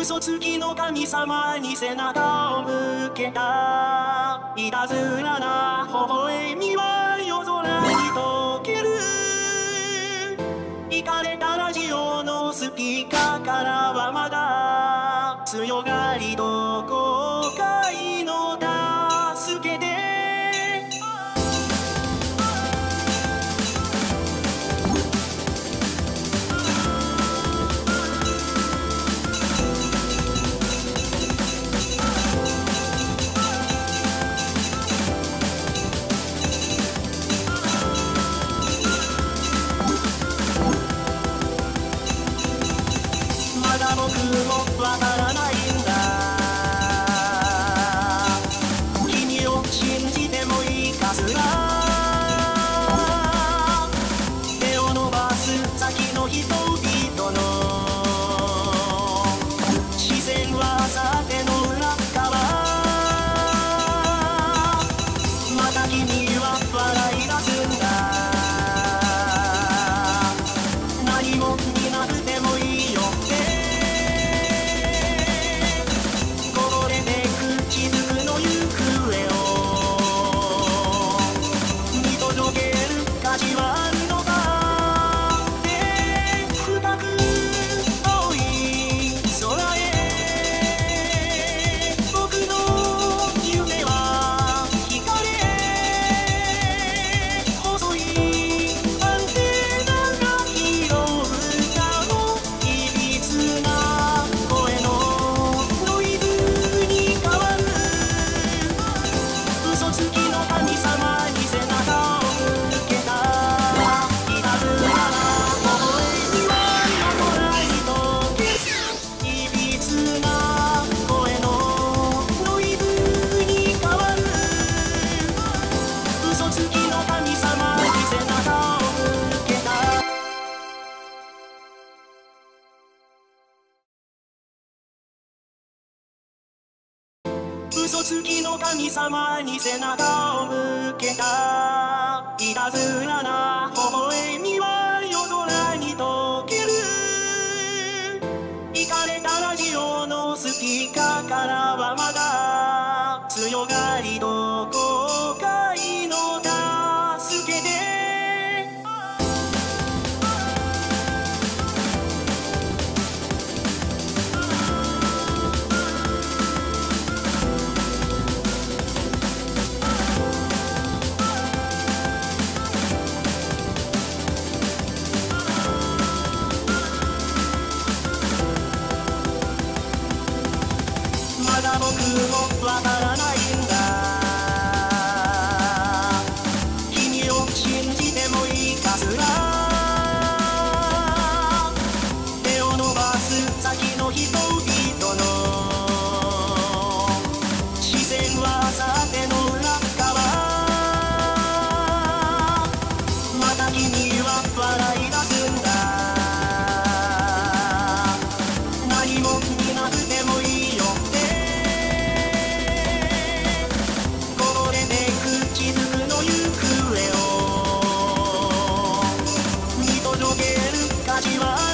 嘘つきの神様に背中を向けた。いたずらな微笑みは夜空に溶ける。いかれたラジオのスピーカーからはまだ強がりと嘘つきの神様に背中を向けた。いたずらな微笑みは夜空に溶ける。行かれたラジオのスピーカーからはまだ強がりともわからない届ける